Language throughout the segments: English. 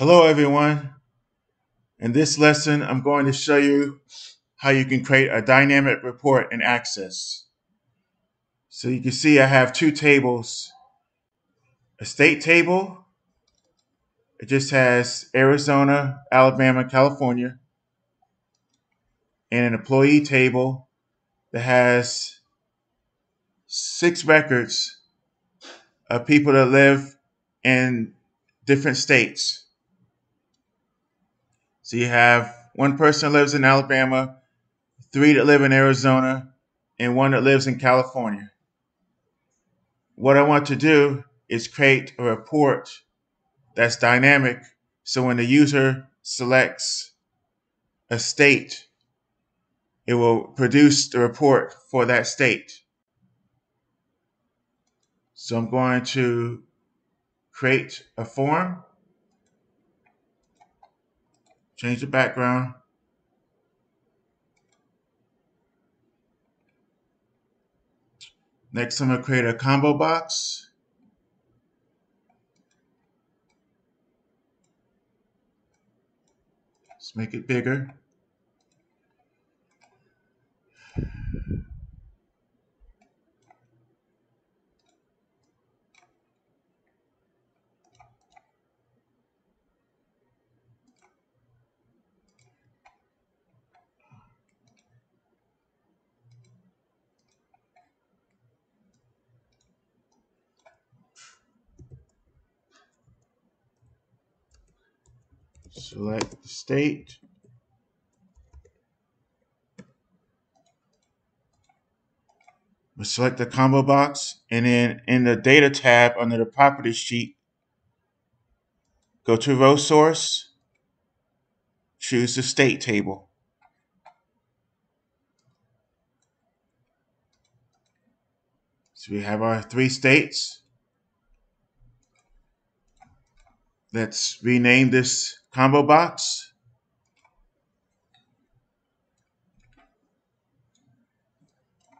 Hello everyone. In this lesson, I'm going to show you how you can create a dynamic report in Access. So you can see I have two tables. A state table, it just has Arizona, Alabama, California. And an employee table that has six records of people that live in different states. So you have one person lives in Alabama, three that live in Arizona, and one that lives in California. What I want to do is create a report that's dynamic. So when the user selects a state, it will produce the report for that state. So I'm going to create a form Change the background. Next, I'm going to create a combo box. Let's make it bigger. Select the state. We select the combo box and then in the data tab under the properties sheet, go to row source, choose the state table. So we have our three states. Let's rename this combo box.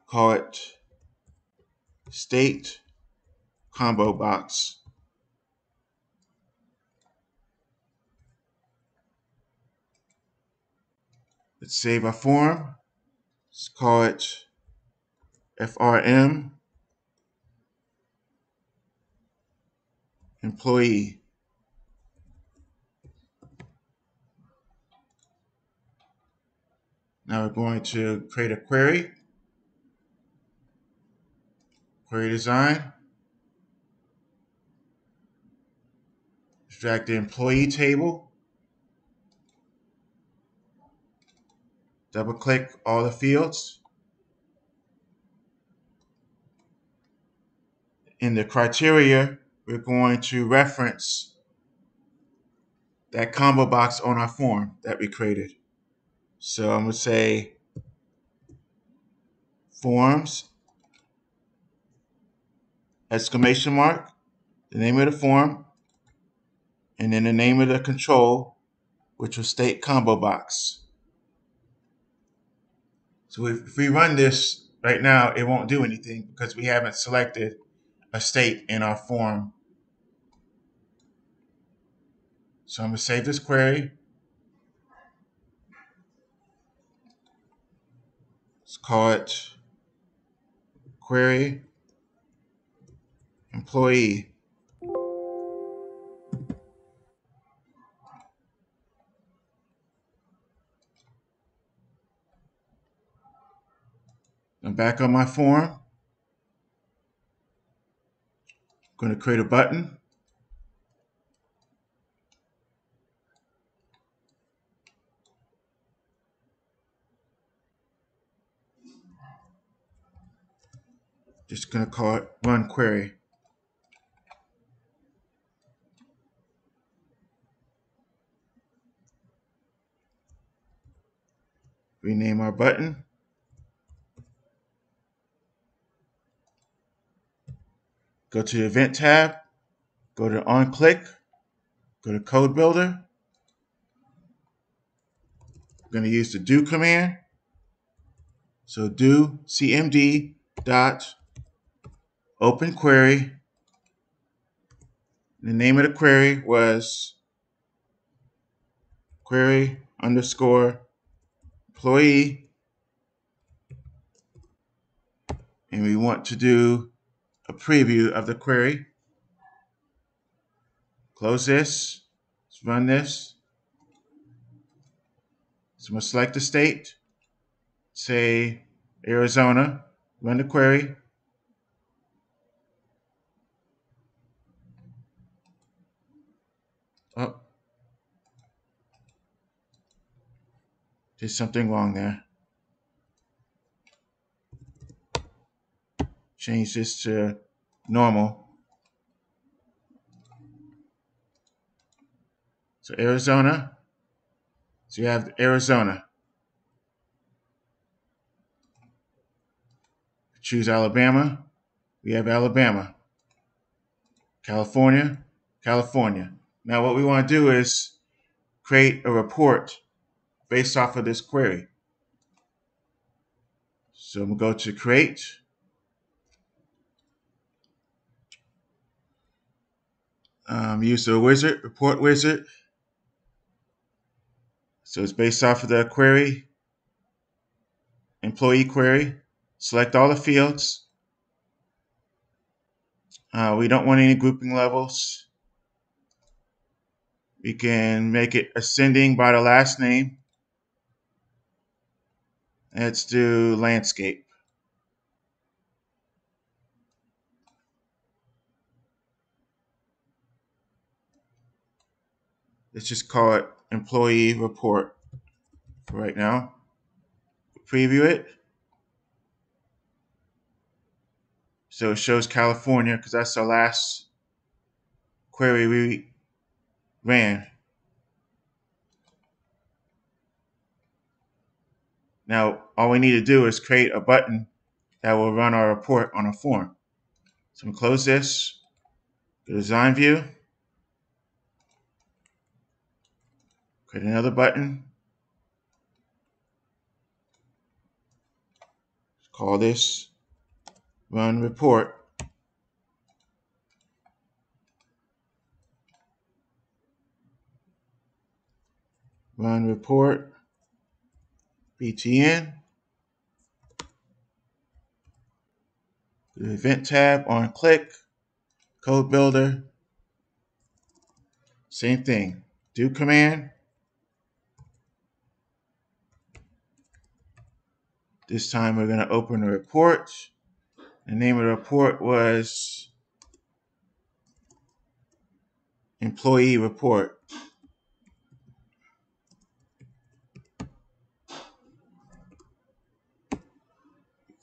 Call it state combo box. Let's save our form. Let's call it FRM employee. Now we're going to create a query. Query design. Extract the employee table. Double click all the fields. In the criteria, we're going to reference that combo box on our form that we created. So I'm going to say forms, exclamation mark, the name of the form, and then the name of the control, which will state combo box. So if we run this right now, it won't do anything because we haven't selected a state in our form. So I'm going to save this query. Let's call it query employee. I'm back on my form. I'm going to create a button. Just going to call it run query. Rename our button. Go to the event tab, go to on click, go to code builder. We're going to use the do command. So do cmd dot open query. The name of the query was query underscore employee. And we want to do a preview of the query. Close this. Let's run this. So I'm going to select the state. Say Arizona. Run the query. Oh. Did something wrong there. Change this to normal. So Arizona. So you have Arizona. Choose Alabama. We have Alabama. California, California. Now what we want to do is create a report based off of this query. So I'm going to go to create. Um, use the wizard, report wizard. So it's based off of the query, employee query. Select all the fields. Uh, we don't want any grouping levels. We can make it ascending by the last name. Let's do landscape. Let's just call it employee report right now. Preview it. So it shows California because that's the last query we ran. Now, all we need to do is create a button that will run our report on a form. So I'm close this, go design view, create another button. Call this run report. Run report, BTN. The event tab on click, code builder. Same thing, do command. This time we're going to open the report. The name of the report was Employee Report.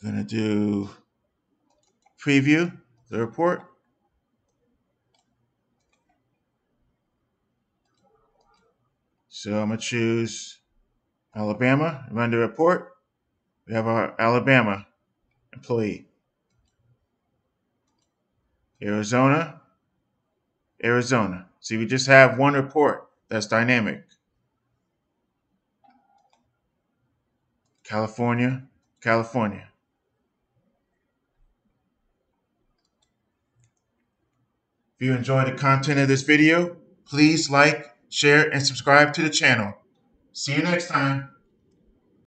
Gonna do preview the report. So I'm gonna choose Alabama, run the report. We have our Alabama employee. Arizona, Arizona. See, we just have one report that's dynamic. California, California. If you enjoyed the content of this video, please like, share, and subscribe to the channel. See you next time.